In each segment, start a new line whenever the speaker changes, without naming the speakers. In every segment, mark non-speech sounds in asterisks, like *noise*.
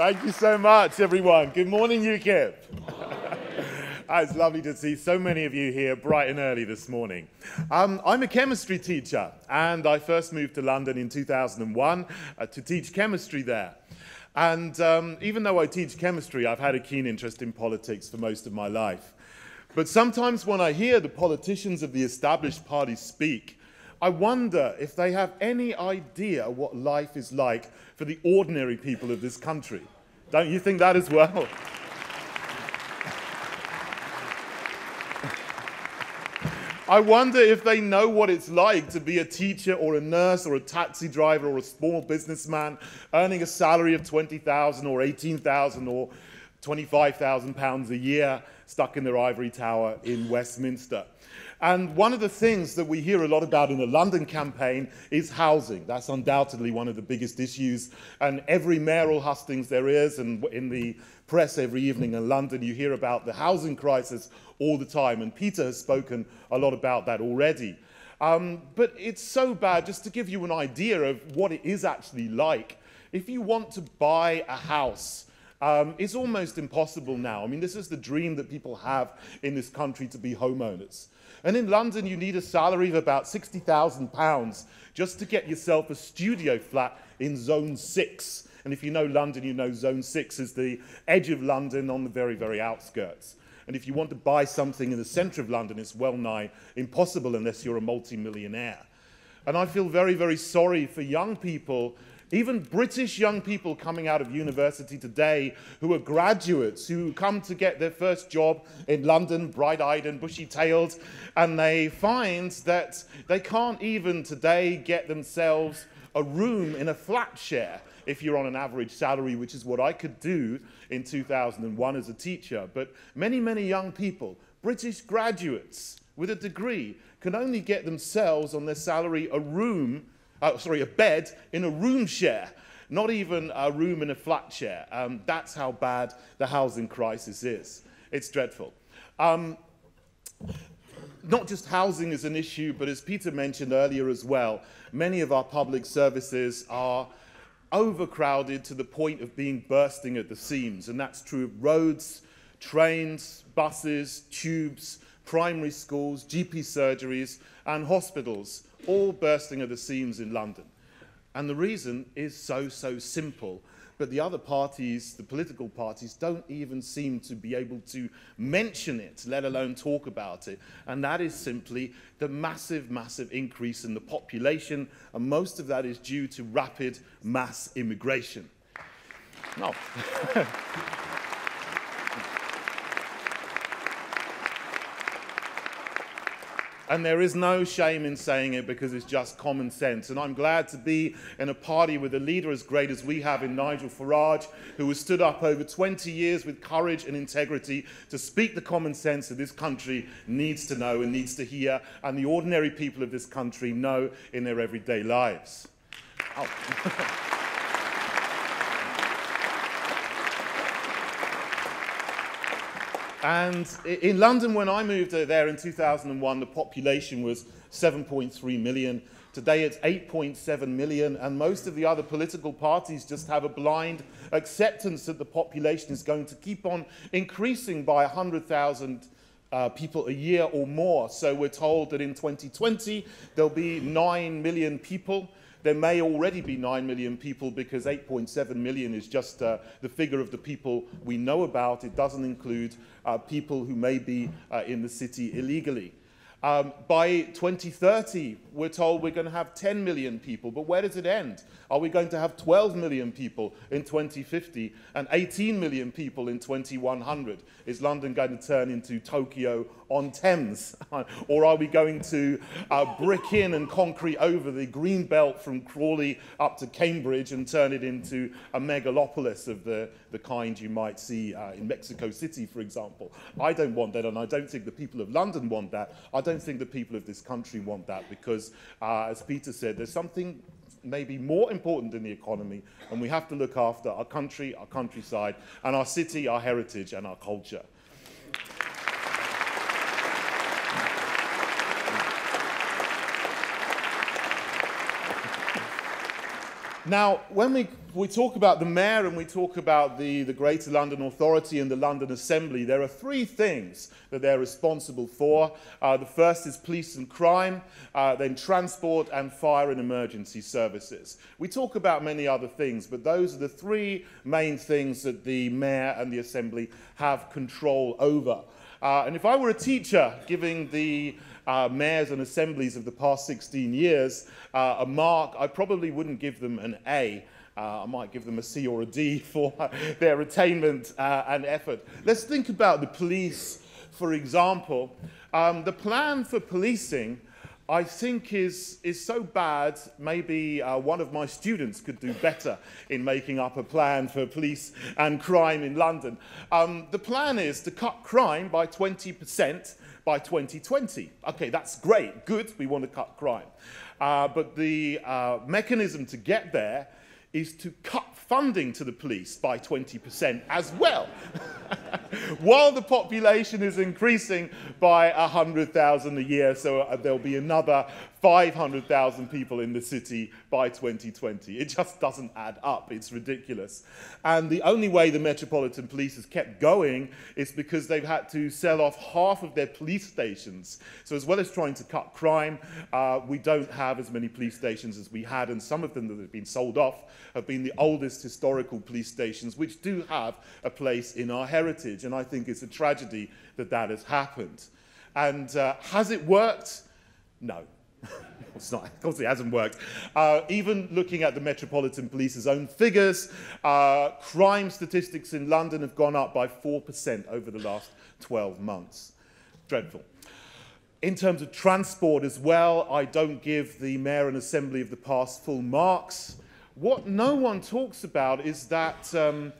Thank you so much, everyone. Good morning, UKIP. *laughs* it's lovely to see so many of you here bright and early this morning. Um, I'm a chemistry teacher, and I first moved to London in 2001 uh, to teach chemistry there. And um, even though I teach chemistry, I've had a keen interest in politics for most of my life. But sometimes when I hear the politicians of the established parties speak, I wonder if they have any idea what life is like for the ordinary people of this country. Don't you think that as well? I wonder if they know what it's like to be a teacher or a nurse or a taxi driver or a small businessman earning a salary of 20,000 or 18,000 or 25,000 pounds a year stuck in their ivory tower in Westminster. And one of the things that we hear a lot about in the London campaign is housing. That's undoubtedly one of the biggest issues. And every mayoral hustings there is, and in the press every evening in London, you hear about the housing crisis all the time. And Peter has spoken a lot about that already. Um, but it's so bad, just to give you an idea of what it is actually like. If you want to buy a house, um, it's almost impossible now. I mean, this is the dream that people have in this country to be homeowners. And in London, you need a salary of about £60,000 just to get yourself a studio flat in Zone 6. And if you know London, you know Zone 6 is the edge of London on the very, very outskirts. And if you want to buy something in the centre of London, it's well nigh impossible unless you're a multi-millionaire. And I feel very, very sorry for young people even British young people coming out of university today who are graduates, who come to get their first job in London, bright-eyed and bushy-tailed, and they find that they can't even today get themselves a room in a flat share if you're on an average salary, which is what I could do in 2001 as a teacher. But many, many young people, British graduates with a degree, can only get themselves on their salary a room uh, sorry, a bed in a room share, not even a room in a flat share. Um, that's how bad the housing crisis is. It's dreadful. Um, not just housing is an issue, but as Peter mentioned earlier as well, many of our public services are overcrowded to the point of being bursting at the seams. And that's true of roads, trains, buses, tubes, primary schools, GP surgeries, and hospitals all bursting at the seams in London. And the reason is so, so simple. But the other parties, the political parties, don't even seem to be able to mention it, let alone talk about it. And that is simply the massive, massive increase in the population. And most of that is due to rapid mass immigration. No. *laughs* And there is no shame in saying it because it's just common sense. And I'm glad to be in a party with a leader as great as we have in Nigel Farage, who has stood up over 20 years with courage and integrity to speak the common sense that this country needs to know and needs to hear, and the ordinary people of this country know in their everyday lives. Oh. *laughs* And in London, when I moved there in 2001, the population was 7.3 million. Today it's 8.7 million, and most of the other political parties just have a blind acceptance that the population is going to keep on increasing by 100,000 uh, people a year or more. So we're told that in 2020 there'll be 9 million people. There may already be 9 million people because 8.7 million is just uh, the figure of the people we know about. It doesn't include uh, people who may be uh, in the city illegally. Um, by 2030, we're told we're going to have 10 million people, but where does it end? Are we going to have 12 million people in 2050 and 18 million people in 2100? Is London going to turn into Tokyo on Thames? *laughs* or are we going to uh, brick in and concrete over the green belt from Crawley up to Cambridge and turn it into a megalopolis of the, the kind you might see uh, in Mexico City, for example? I don't want that, and I don't think the people of London want that. I don't think the people of this country want that because, uh, as Peter said, there's something maybe more important than the economy, and we have to look after our country, our countryside, and our city, our heritage, and our culture. Now, when we we talk about the mayor and we talk about the, the Greater London Authority and the London Assembly, there are three things that they're responsible for. Uh, the first is police and crime, uh, then transport and fire and emergency services. We talk about many other things, but those are the three main things that the mayor and the Assembly have control over. Uh, and if I were a teacher giving the uh, mayors and assemblies of the past 16 years uh, a mark, I probably wouldn't give them an A. Uh, I might give them a C or a D *laughs* for their attainment uh, and effort. Let's think about the police, for example. Um, the plan for policing, I think, is, is so bad, maybe uh, one of my students could do better in making up a plan for police and crime in London. Um, the plan is to cut crime by 20% by 2020. Okay, that's great, good, we want to cut crime. Uh, but the uh, mechanism to get there is to cut funding to the police by 20% as well, *laughs* *laughs* while the population is increasing by 100,000 a year. So uh, there'll be another 500,000 people in the city by 2020. It just doesn't add up. It's ridiculous. And the only way the Metropolitan Police has kept going is because they've had to sell off half of their police stations. So as well as trying to cut crime, uh, we don't have as many police stations as we had, and some of them that have been sold off have been the oldest historical police stations, which do have a place in our heritage. And I think it's a tragedy that that has happened. And uh, has it worked? No. *laughs* it's not, of course it hasn't worked. Uh, even looking at the Metropolitan Police's own figures, uh, crime statistics in London have gone up by 4% over the last 12 months. Dreadful. In terms of transport as well, I don't give the Mayor and Assembly of the past full marks. What no one talks about is that um,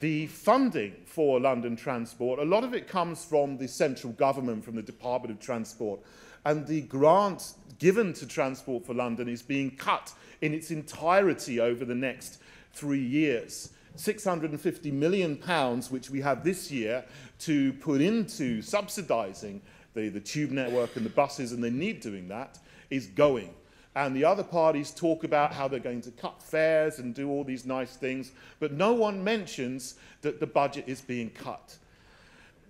the funding for London Transport, a lot of it comes from the central government, from the Department of Transport and the grant given to Transport for London is being cut in its entirety over the next three years. 650 million pounds, which we have this year, to put into subsidising the, the tube network and the buses, and they need doing that, is going. And the other parties talk about how they're going to cut fares and do all these nice things, but no one mentions that the budget is being cut.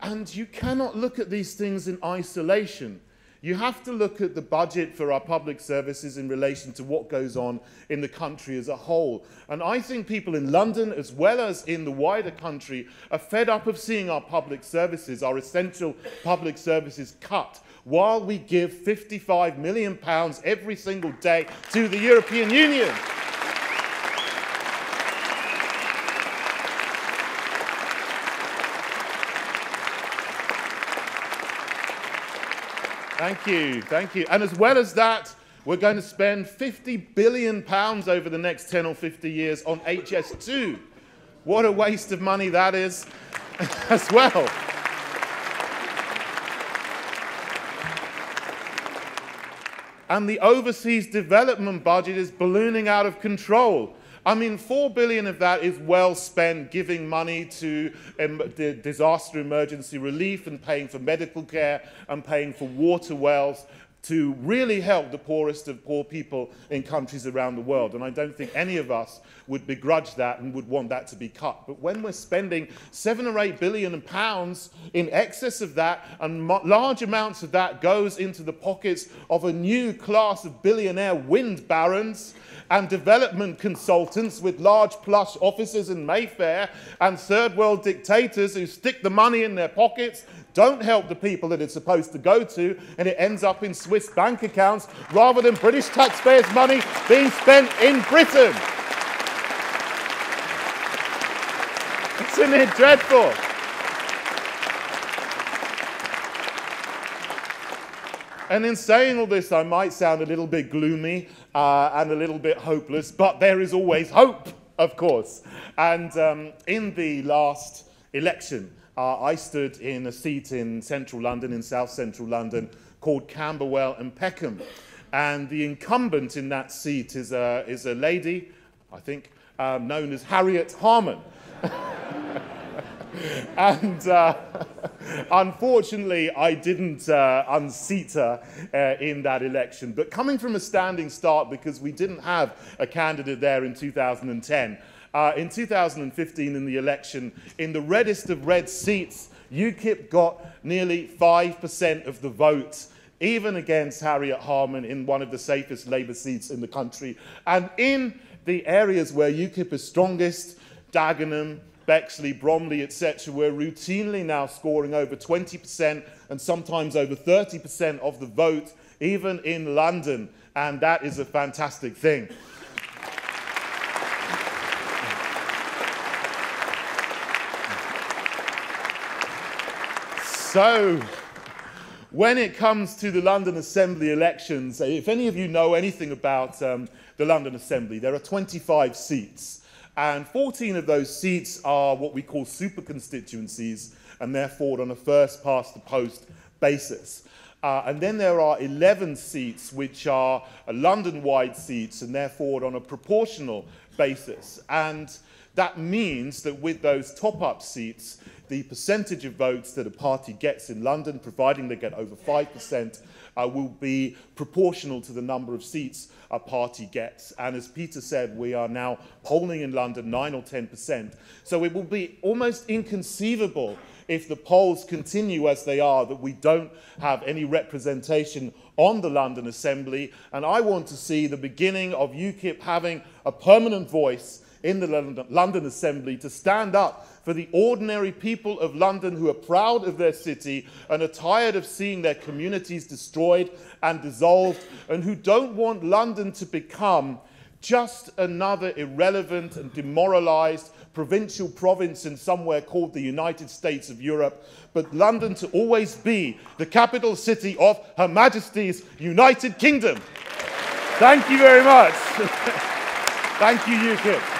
And you cannot look at these things in isolation. You have to look at the budget for our public services in relation to what goes on in the country as a whole. And I think people in London, as well as in the wider country, are fed up of seeing our public services, our essential public services, cut while we give 55 million pounds every single day to the European Union. Thank you, thank you. And as well as that, we're going to spend 50 billion pounds over the next 10 or 50 years on HS2. What a waste of money that is *laughs* as well. And the overseas development budget is ballooning out of control. I mean, four billion of that is well spent giving money to disaster emergency relief and paying for medical care and paying for water wells to really help the poorest of poor people in countries around the world. And I don't think any of us would begrudge that and would want that to be cut. But when we're spending seven or eight billion pounds in excess of that, and large amounts of that goes into the pockets of a new class of billionaire wind barons, and development consultants with large plush offices in Mayfair and third world dictators who stick the money in their pockets, don't help the people that it's supposed to go to, and it ends up in Swiss bank accounts rather than British taxpayers' money being spent in Britain. Isn't it dreadful? And in saying all this, I might sound a little bit gloomy uh, and a little bit hopeless, but there is always hope, of course. And um, in the last election, uh, I stood in a seat in central London, in south central London, called Camberwell and Peckham. And the incumbent in that seat is a, is a lady, I think, um, known as Harriet Harman. *laughs* and uh, unfortunately, I didn't uh, unseat her uh, in that election. But coming from a standing start, because we didn't have a candidate there in 2010, Uh, in 2015, in the election, in the reddest of red seats, UKIP got nearly 5% of the vote, even against Harriet Harman in one of the safest Labour seats in the country. And in the areas where UKIP is strongest, Dagenham, Bexley, Bromley, etc., we're routinely now scoring over 20% and sometimes over 30% of the vote, even in London. And that is a fantastic thing. So, when it comes to the London Assembly elections, if any of you know anything about um, the London Assembly, there are 25 seats. And 14 of those seats are what we call super constituencies, and therefore on a first past the post basis. Uh, and then there are 11 seats which are London wide seats, and therefore on a proportional basis. And that means that with those top up seats, the percentage of votes that a party gets in London, providing they get over 5%, uh, will be proportional to the number of seats a party gets. And as Peter said, we are now polling in London 9 or 10%. So it will be almost inconceivable if the polls continue as they are that we don't have any representation on the London Assembly. And I want to see the beginning of UKIP having a permanent voice in the London Assembly to stand up for the ordinary people of London who are proud of their city and are tired of seeing their communities destroyed and dissolved and who don't want London to become just another irrelevant and demoralized provincial province in somewhere called the United States of Europe, but London to always be the capital city of Her Majesty's United Kingdom. Thank you very much. *laughs* Thank you, UKIP.